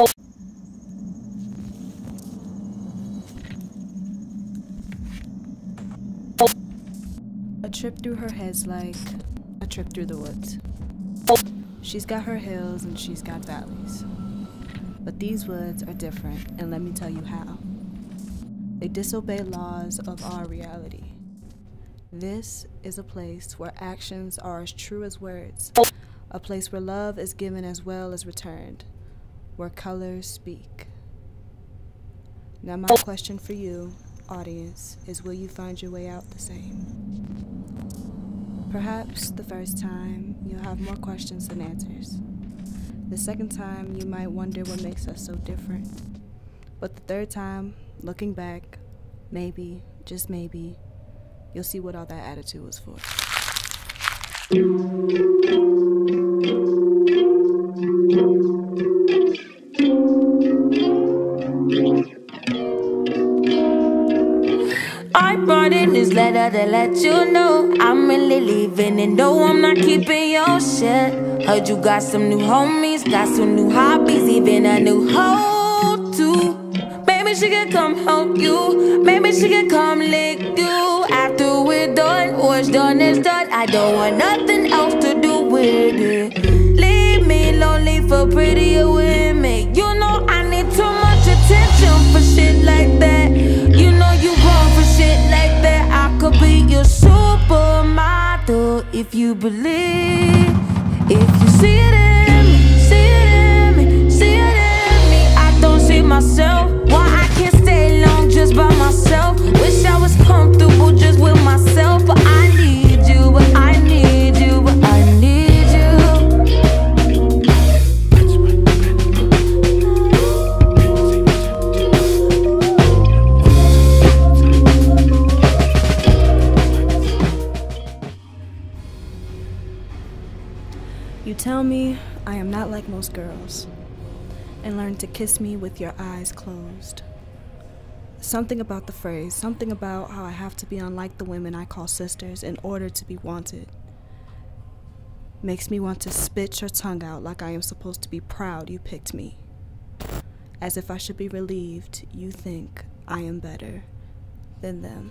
A trip through her head's like a trip through the woods. She's got her hills and she's got valleys. But these woods are different, and let me tell you how. They disobey laws of our reality. This is a place where actions are as true as words, a place where love is given as well as returned, where colors speak. Now, my oh. question for you, audience, is will you find your way out the same? Perhaps the first time you'll have more questions than answers. The second time you might wonder what makes us so different. But the third time, looking back, maybe, just maybe, you'll see what all that attitude was for. I brought in this letter to let you know I'm really leaving and no, I'm not keeping your shit. Heard you got some new homies, got some new hobbies, even a new hoe too. Maybe she could come help you, maybe she could come lick you. After we're done, what's done is done. I don't want nothing else to do with it. Leave me lonely for prettier women. If you believe. If you see it You tell me I am not like most girls, and learn to kiss me with your eyes closed. Something about the phrase, something about how I have to be unlike the women I call sisters in order to be wanted, makes me want to spit your tongue out like I am supposed to be proud you picked me. As if I should be relieved you think I am better than them.